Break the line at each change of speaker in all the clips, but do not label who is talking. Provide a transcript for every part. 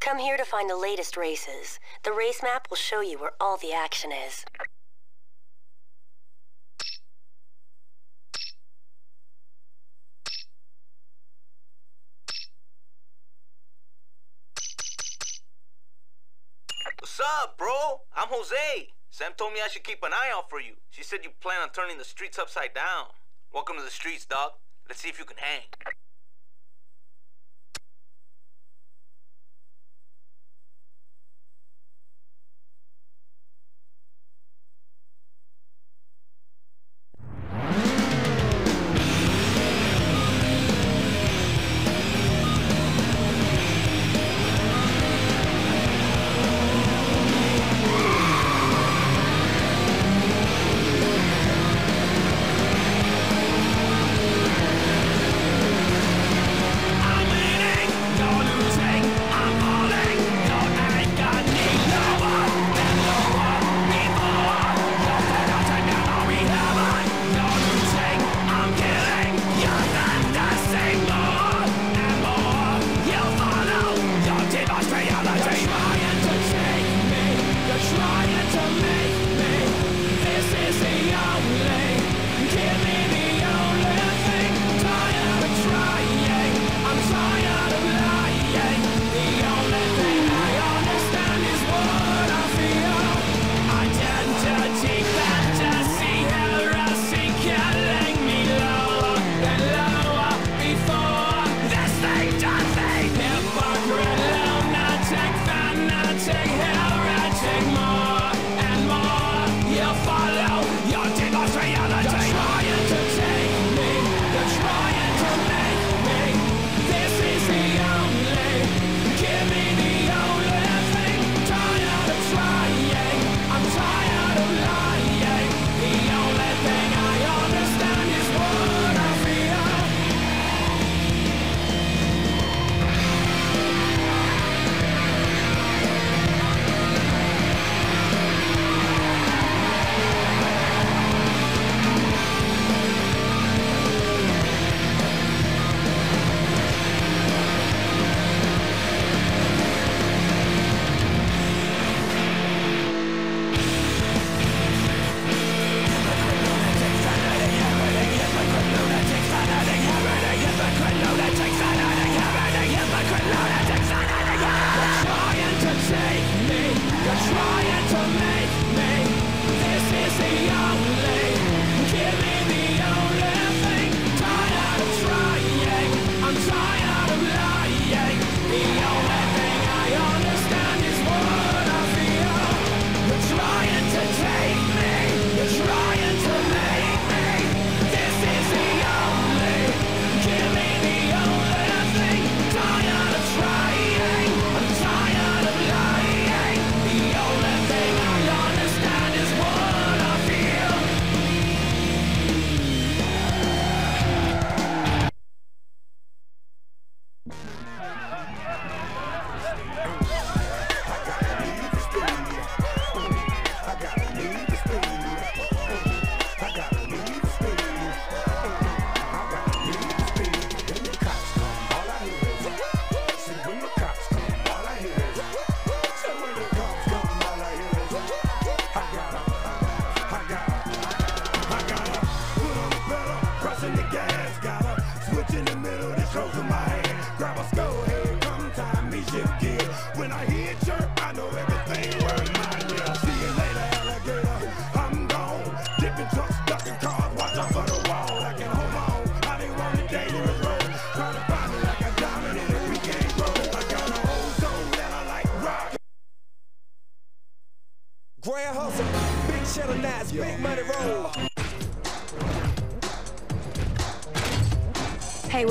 Come here to find the latest races. The race map will show you where all the action is.
What's up, bro? I'm Jose. Sam told me I should keep an eye out for you. She said you plan on turning the streets upside down. Welcome to the streets, dog. Let's see if you can hang.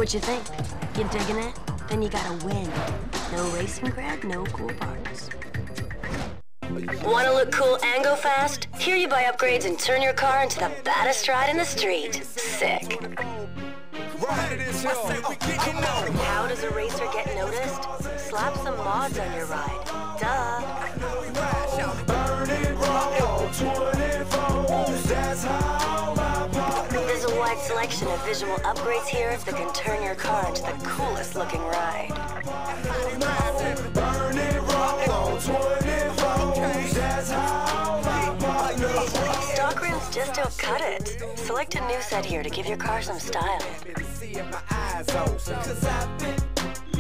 What you think? You digging it? Then you gotta win. No racing crowd, no cool parts. Wanna look cool and go fast? Here you buy upgrades and turn your car into the baddest ride in the street. Sick. How does a racer get noticed? Slap some mods on your ride. Duh wide selection of visual upgrades here that can turn your car into the coolest looking ride.
Stock rims just don't cut it. Select a new set here to give your car some style.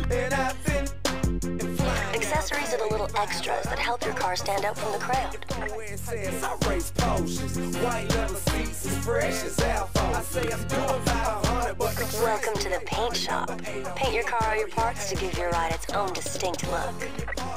And I've been Accessories are the little extras that help your car stand out from the crowd. Welcome to the paint shop. Paint your car or your parts to give your ride its own distinct look.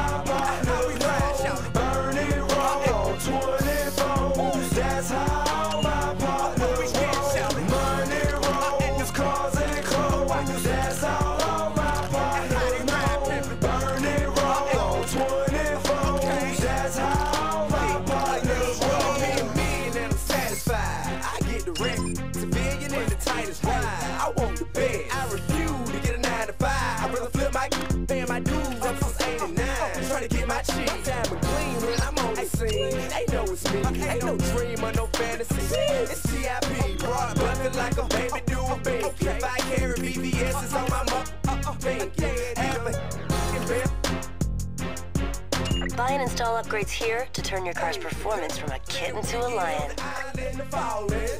upgrades here to turn your car's performance from a kitten to a lion.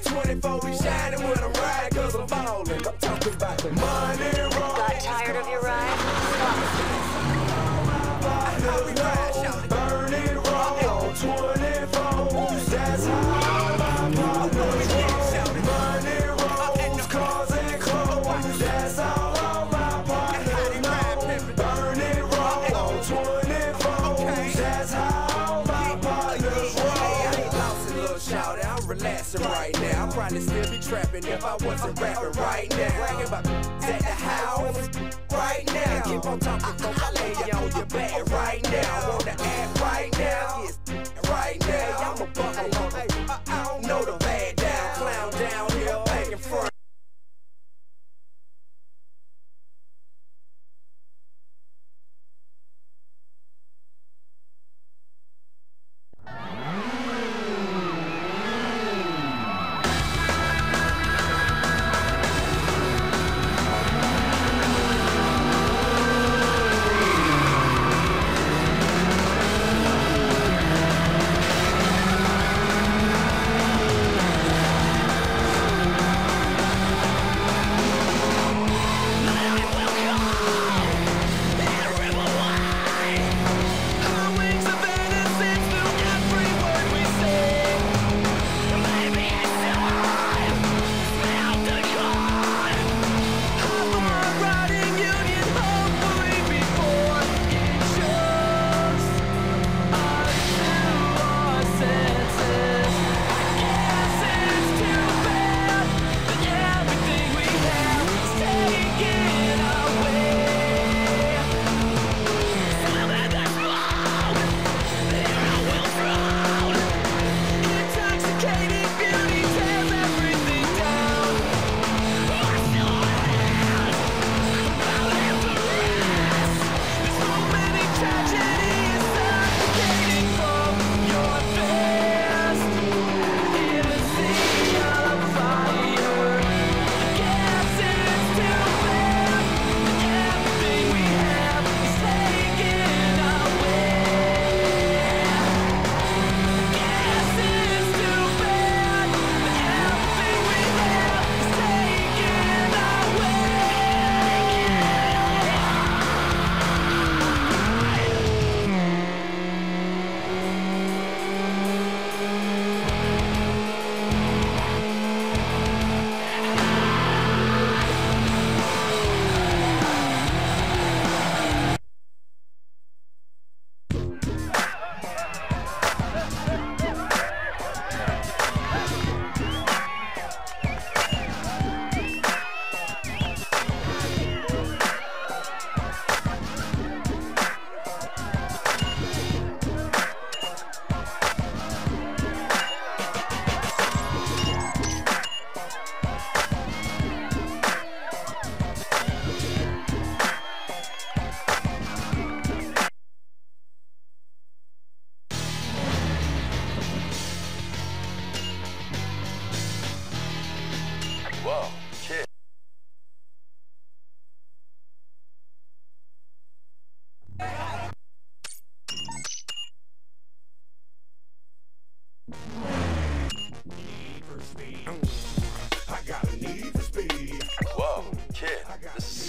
24 we shining when I'm riding cause I'm ballin'. I'm talking about the money roll.
Got tired of your ride? Swap
I'm right now. I'd probably still be trapping if I wasn't rapping right now. Bragging about at the house right now. Keep on talking, folks. I lay you on your back right now. Wanna act right now? Right now. I'm a buckle on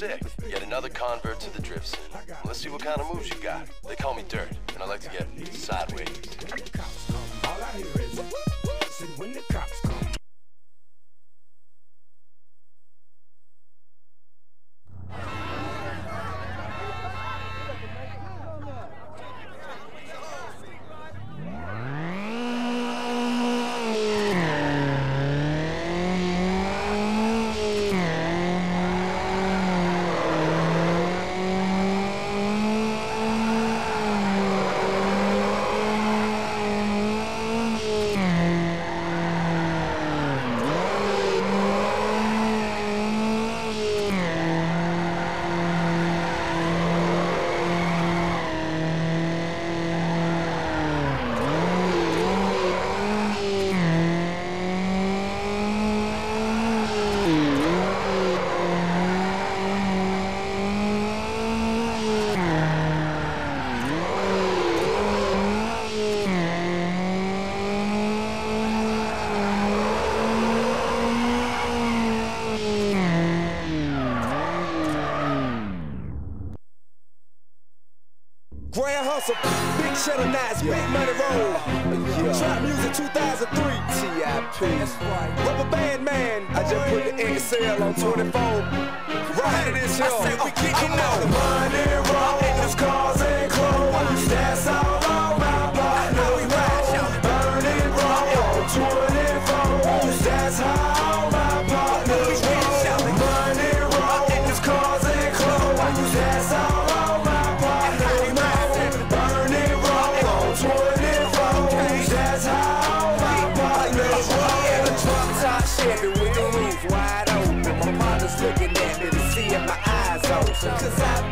sick. Yet another convert to the drift scene. Let's see what kind of moves you got. They call me Dirt, and I like to get sideways.
That's right. Rubber band man. I just put the XL on 24. Right this. I said we kicking out. Money rolls, cars and clothes. That's all Cause I've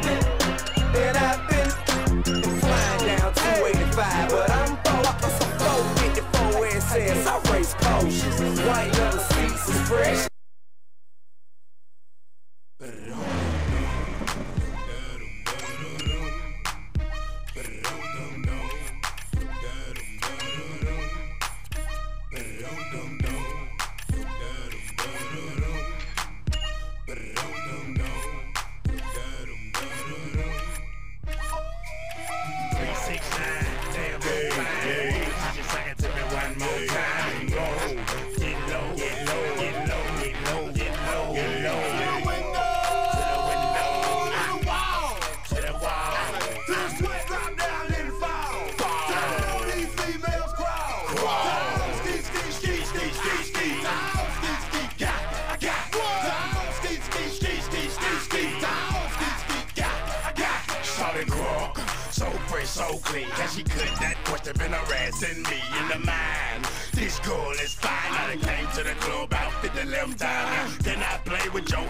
clean. Can she could. that question been harassing me in the mind? This girl is fine. I done came to the club outfit the left time. Then I play with Joe.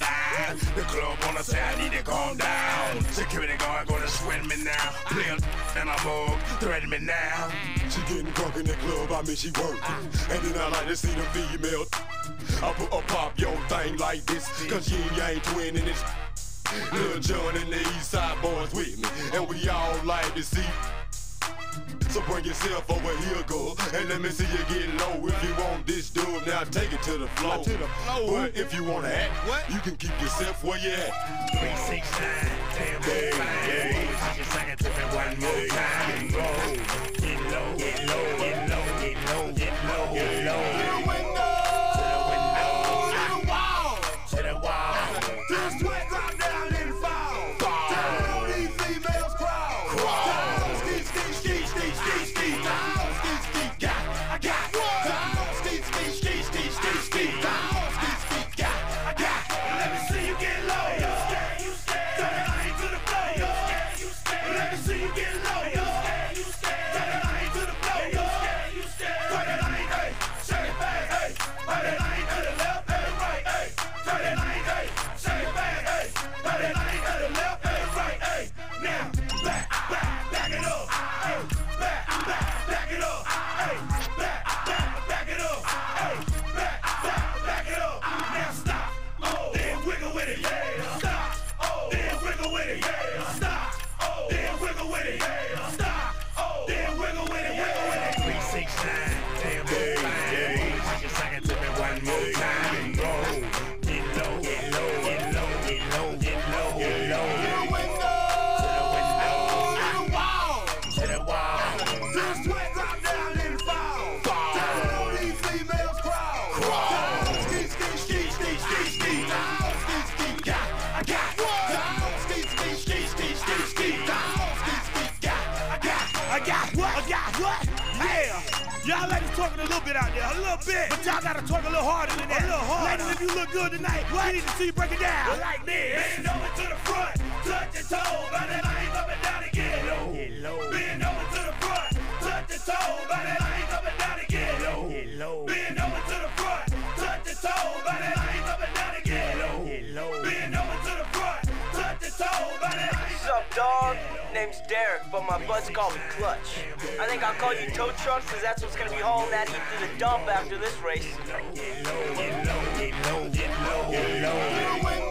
line. The club wanna say I need to calm down. Security guard gonna swing me now. Play a and a mug, threaten me now.
She getting drunk in the club, I mean she working. And then I like to see the female. I put a pop your thing like this, cause Ying Yang twin in this. Lil Jon and the East Side Boyz with me, and we all like to see. So bring yourself over here, girl, and let me see you get low. If you want this dude, now take it to the floor.
To the floor.
But if you wanna act,
What?
you can keep yourself where you at.
Three, six, nine, damn,
Hey, hey.
sing it one more time. Roll, Get low, get low, get low, get low, get low.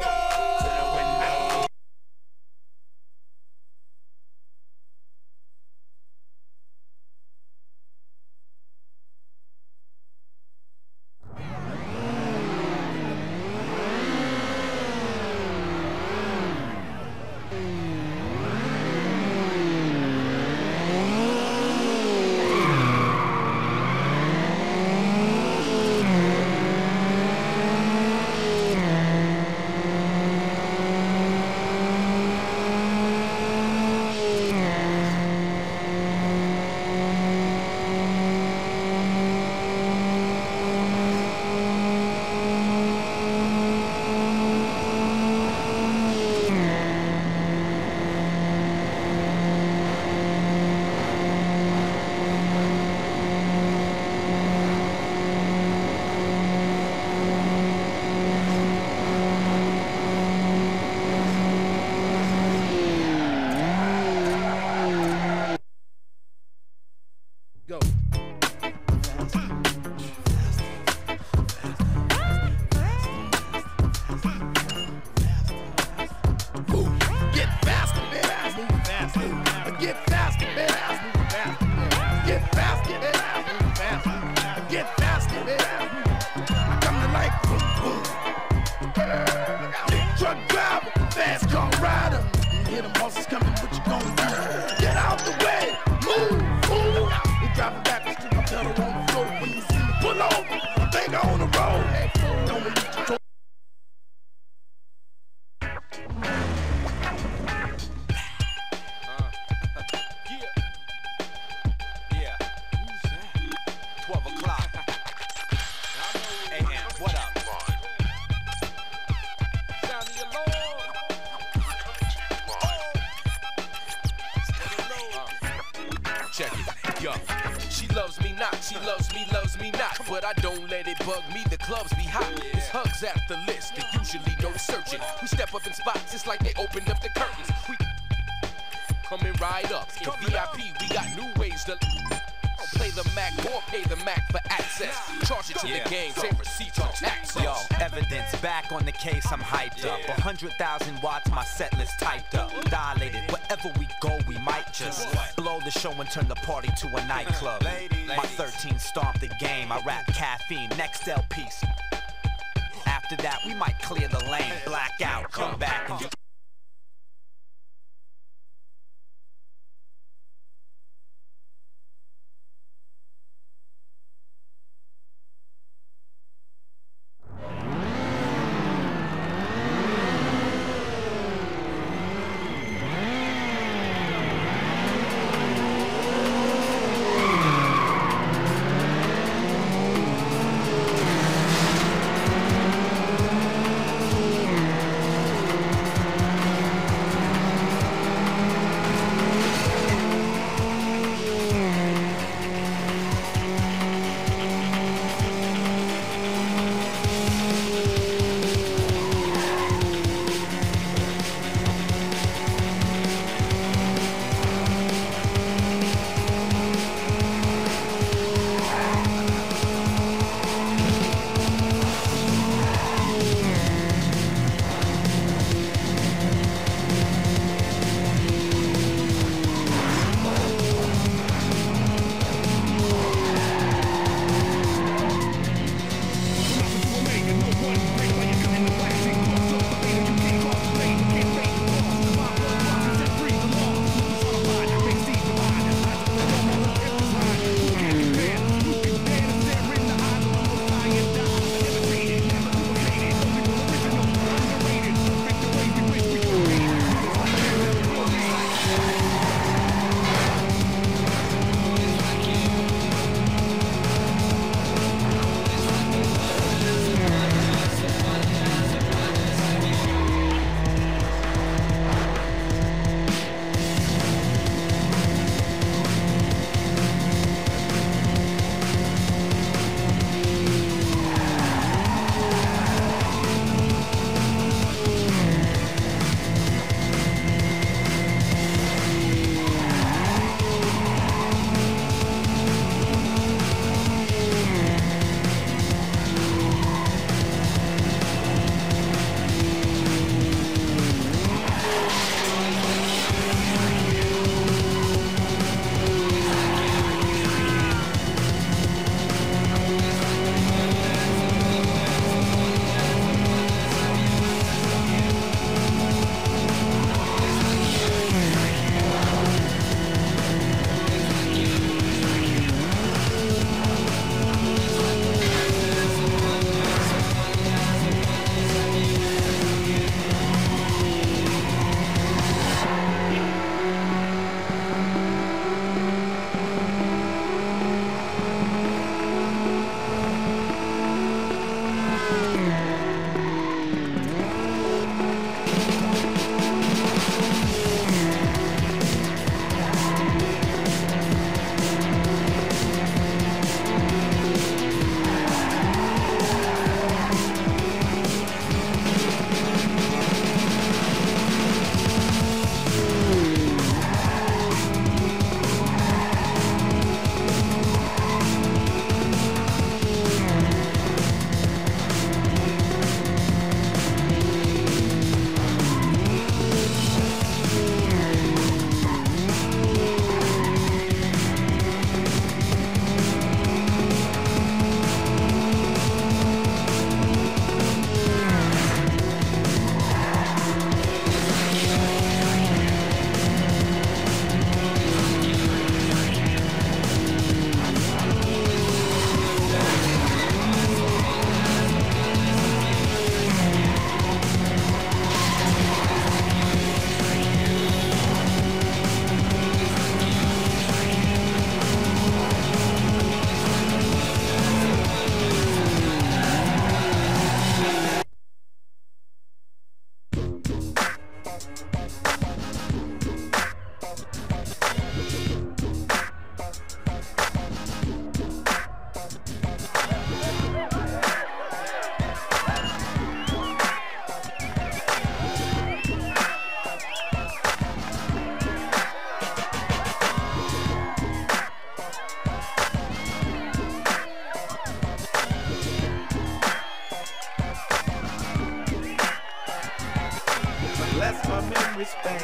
Paris, Spain.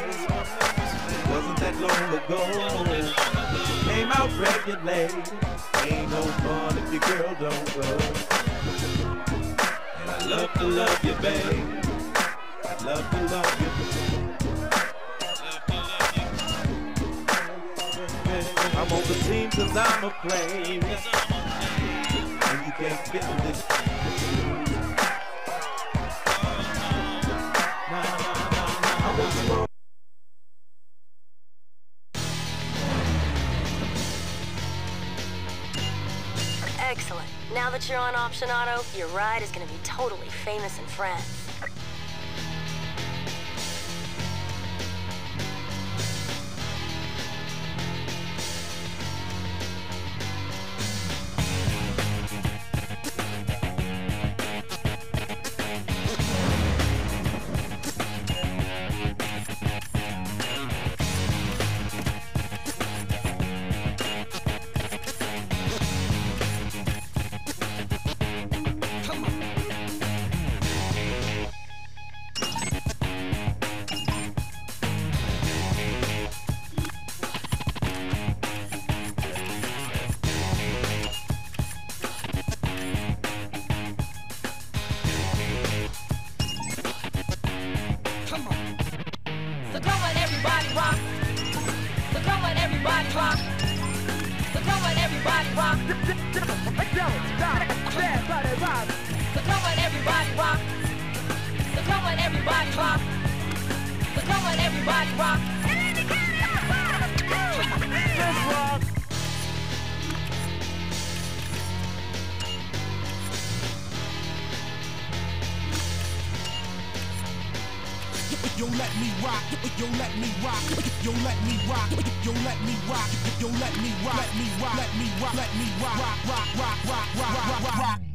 Wasn't that long ago? Came out regulated. Ain't no fun if your girl don't go. And I love to love you, babe. I love to love you. I'm on the team cause I'm a player. And you can't fit in this.
Now on Option Auto, your ride is gonna be totally famous in France.
Everybody rock. So come on, everybody rock. Don't stop. Everybody rock. So come on, everybody rock. So come on, everybody rock. So come on, everybody rock. Let's rock.
Yo, let me rock. Yo, let me rock. Yo, let me rock. Yo, let me rock. Yo, let me rock. Let me rock. Let me rock. Let me rock. Rock, rock, rock, rock, rock, rock, rock,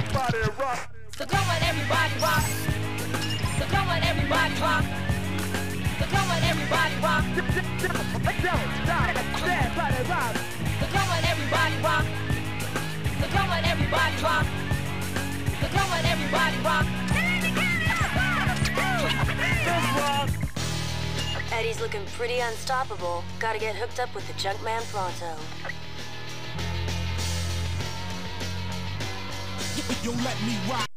everybody rock. So come on, everybody rock. So come on, everybody rock. So come on, everybody rock.
Don't stop. Everybody rock.
So come on, everybody rock. So come on, everybody rock. So come on, everybody rock. Let's rock.
Eddie's looking pretty unstoppable. Gotta get hooked up with the Junkman pronto.
Yo, let me rock.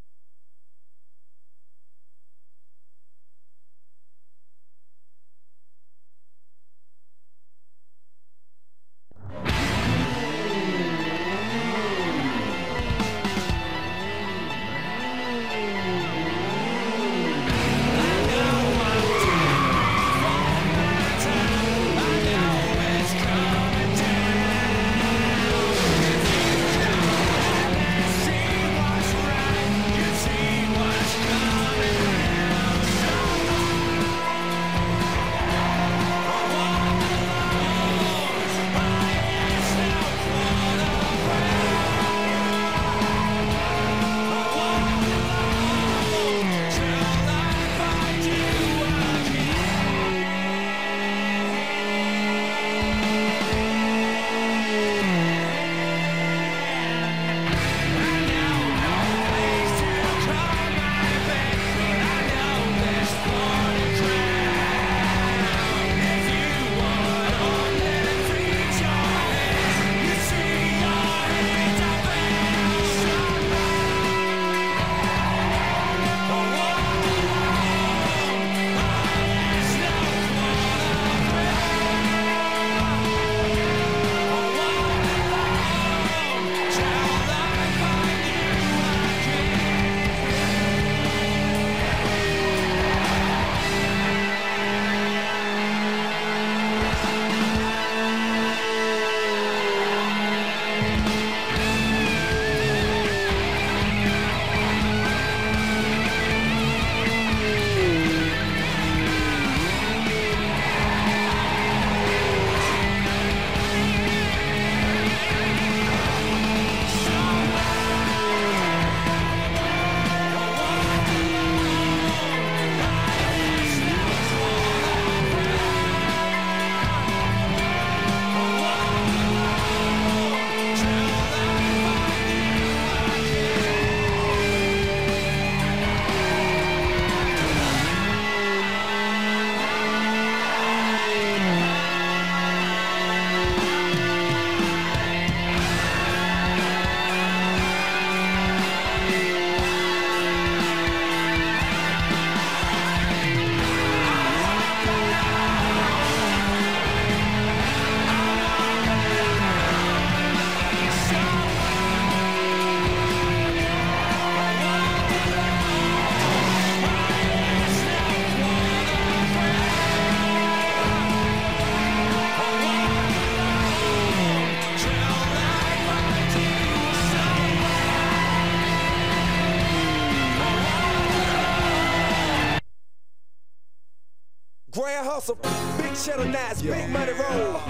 Cheddar nights, big money roll.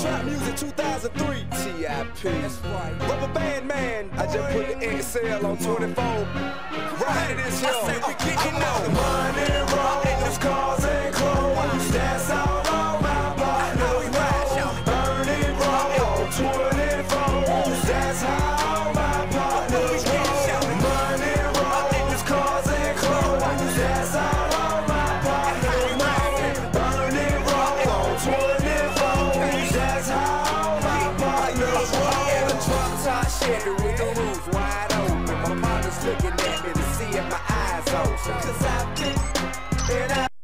Trap music 2003. T.I.P. That's right. Rubber band man. I just put the XL on 24. Right it is here. I say we getting on. With the roof wide open. My partner's looking at me to see if my eyes open. Cause I've been, and I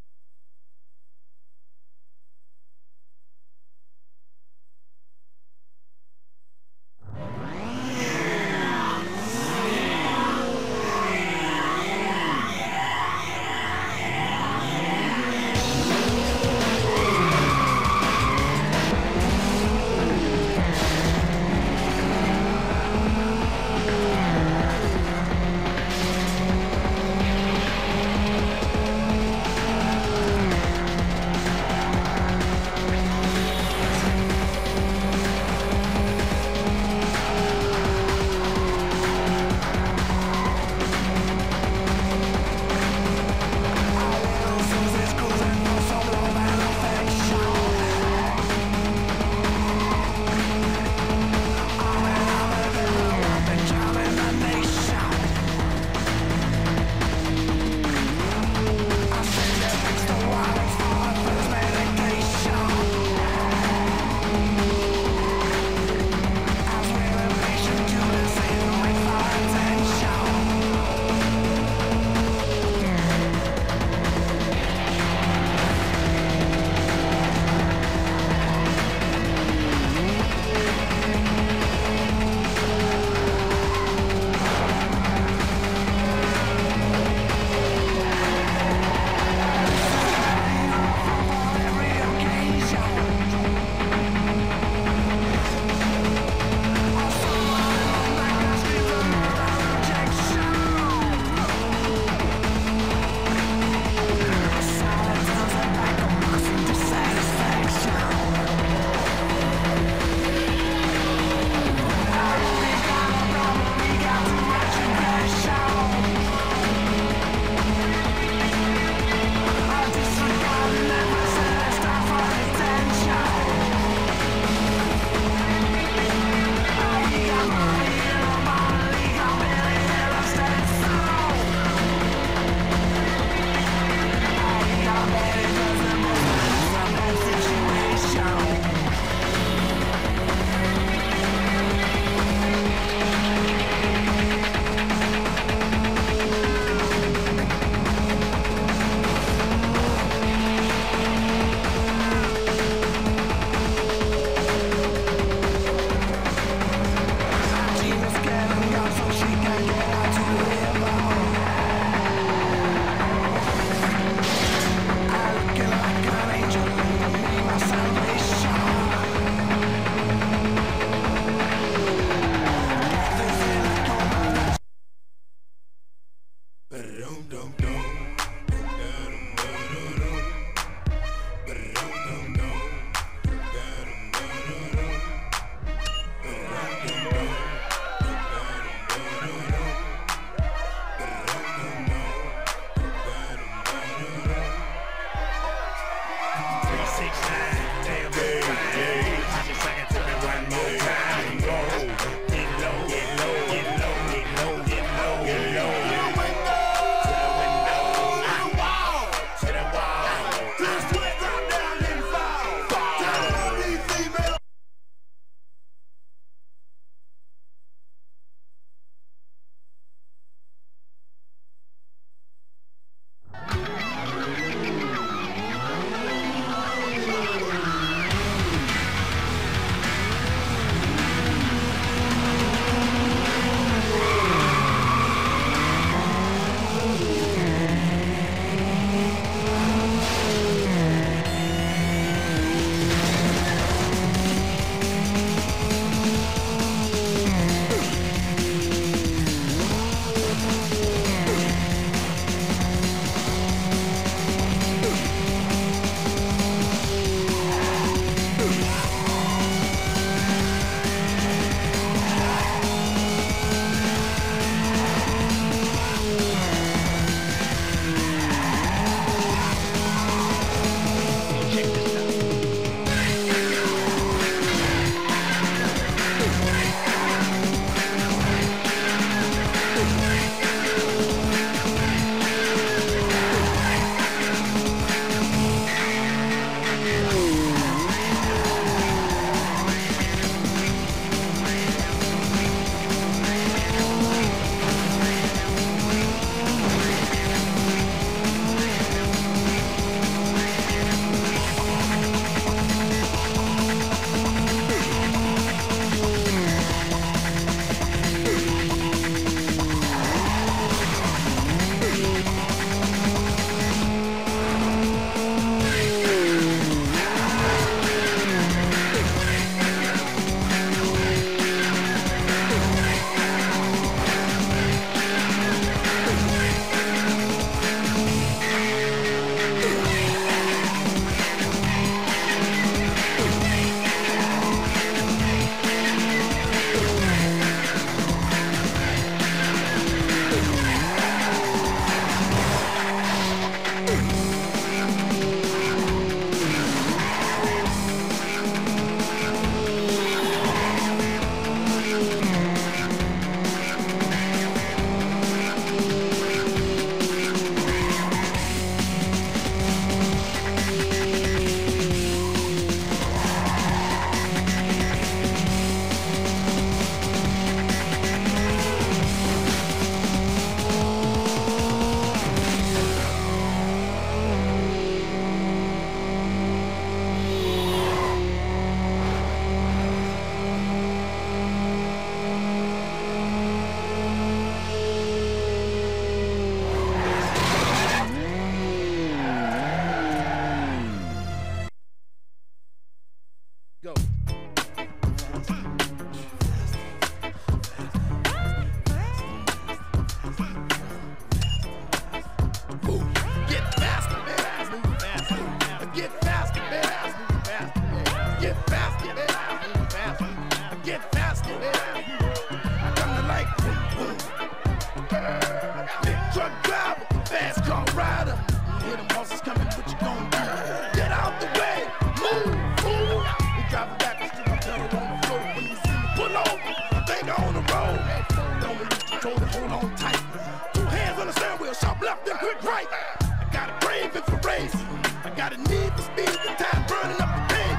speed, the time burning up the pain.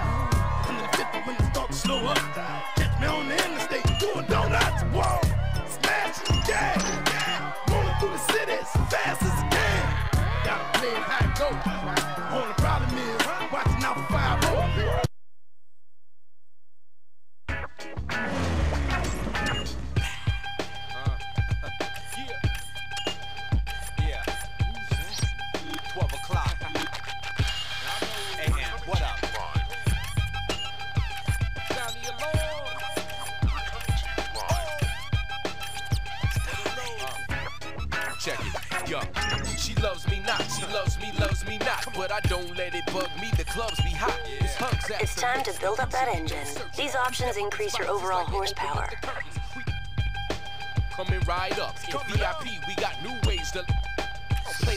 150 when it start to slow up. Catch me on the interstate, doing donuts, whoa. Smashing gas. Rolling through the city as fast as I can. Gotta play it how it
I don't let it bug me, the clubs be hot. It's hugs
It's time to build up that engine. These options increase your overall horsepower.
Coming right up. In VIP, we got new ways to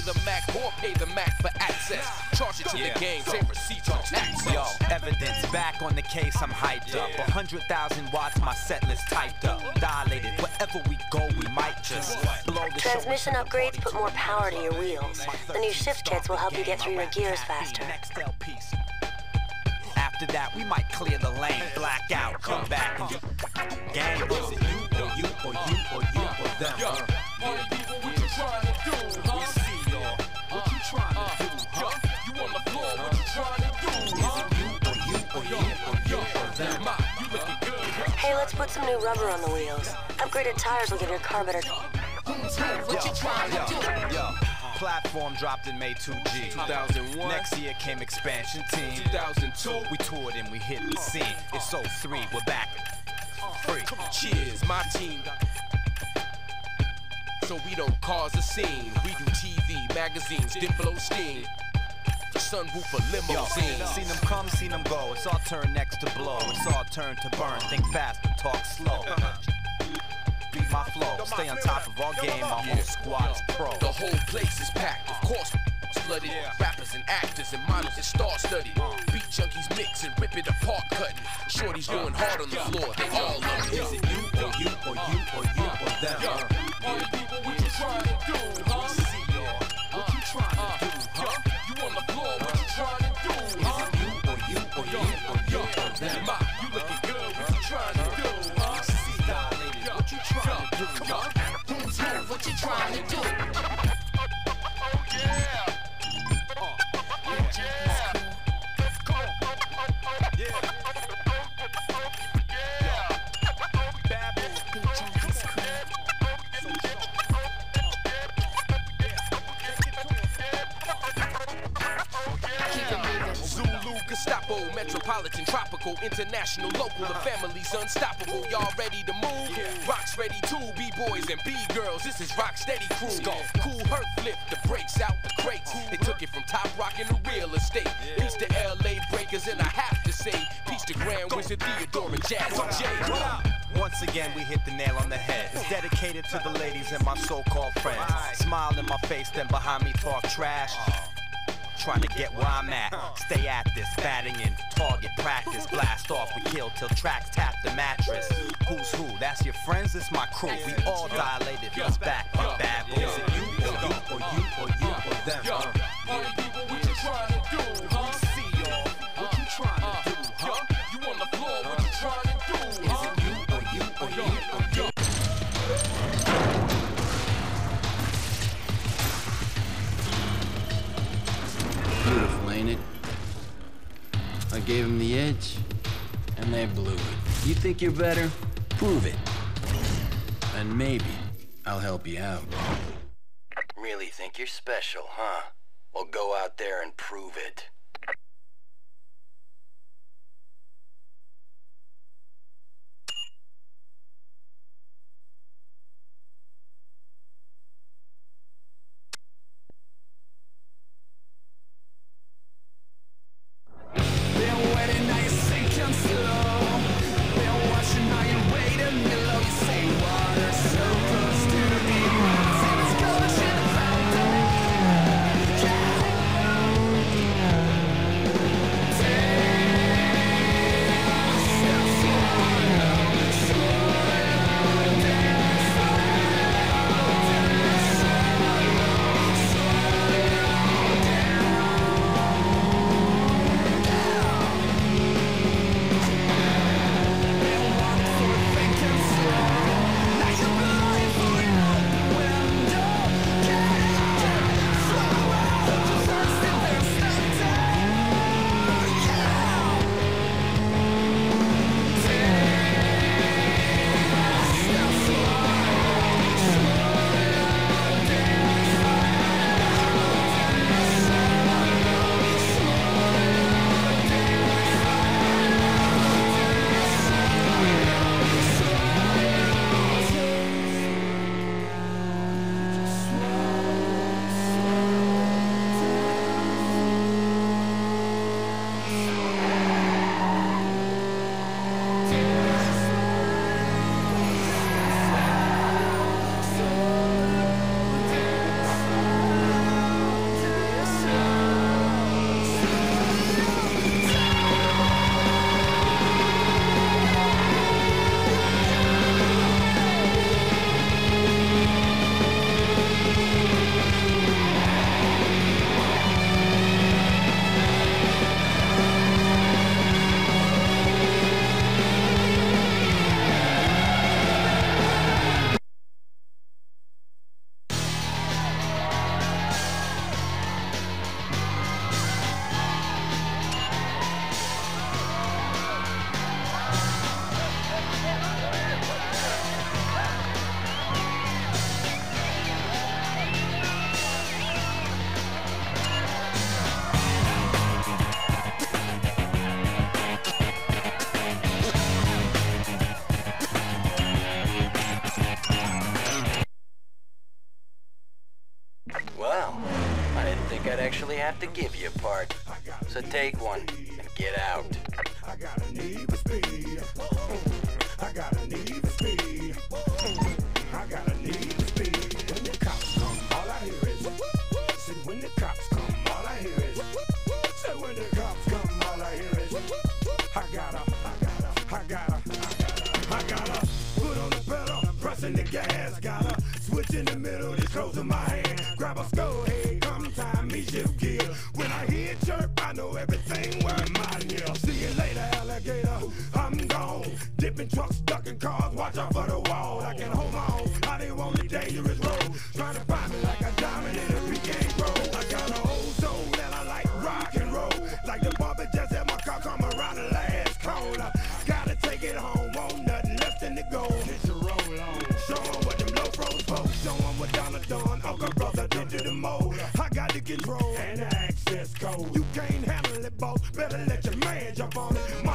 play the Mac or pay the Mac for access. Charge it to
Yeah.
the game, same receipts on access.
Yo, evidence back on the case, I'm hyped up. A hundred thousand watts, my set list typed up. Dilated, wherever we go, we might just blow the show.
Transmission upgrades put more power to your wheels. The new shift kits will help you get through your gears faster.
After that, we might clear the lane, black out, come back and do gang. Is it you or you or you or you or them?
Yo, party people, what you trying to
Hey, let's put some new rubber on the wheels. Upgraded tires will give your car better.
Yo, yo, platform dropped in May 2G.
2001.
Next year came expansion team.
2002.
We toured and we hit the scene. Uh, it's uh, 03, uh. we're back. Free.
Cheers, my team. So we don't cause a scene. We do TV, magazines, then blow steam. Sunroof for
Yo,
limousines.
seen them come, seen them go. It's our turn next to blow. It's our turn to burn. Think fast, but talk slow. Beat my flow. Stay on top of our game. My whole squad is pro.
The whole place is packed, of course. Flooded rappers and actors and models that star studied. Uh. Beat junkies mix and rip it apart, cutting. Shorty's going uh. hard on the floor, they all love it.
Is it you or you or you or you or them?
Yo, party uh. people, what you trying to do, huh? Zulu, Metropolitan, Tropical, International, Local, the family's unstoppable. Y'all ready to move? Rocks ready too, B-boys and B-girls. This is Rock Steady Crew. Kool Herc flip the brakes out the crates. They took it from top rock into real estate. Peace to LA Breakers, and I have to say, peace to Grand Wizard Theodore and Jazzy Jay.
Once again, we hit the nail on the head. It's dedicated to the ladies and my so-called friends. Smile in my face, then behind me talk trash. Trying to get where I'm at. Stay at this, batting in, target practice, blast off, we kill till tracks tap the mattress. Who's who? That's your friends, it's my crew. We all dilated, it's back, bad boys. Is it you or you or you or you or them?
Gave him the edge, and they blew it. You think you're better? Prove it. And maybe I'll help you out.
Really think you're special, huh? Well, go out there and prove it.
Alligator. I'm gone. Dipping trucks, ducking cars, watch out for the wall. I can hold my own. I didn't want the dangerous road. Trying to find me like a diamond in a PK road. I got an old soul and I like rock and roll. Like the bumper just had my car come around the last corner. Gotta take it home, won't nothing left in the gold. It's a roll on. Show what them low pros folks. Show 'em what Donna Dawn, Uncle Brother did to the mold. I got the control and the access code. You can't handle it, boss. Better let your man jump on it.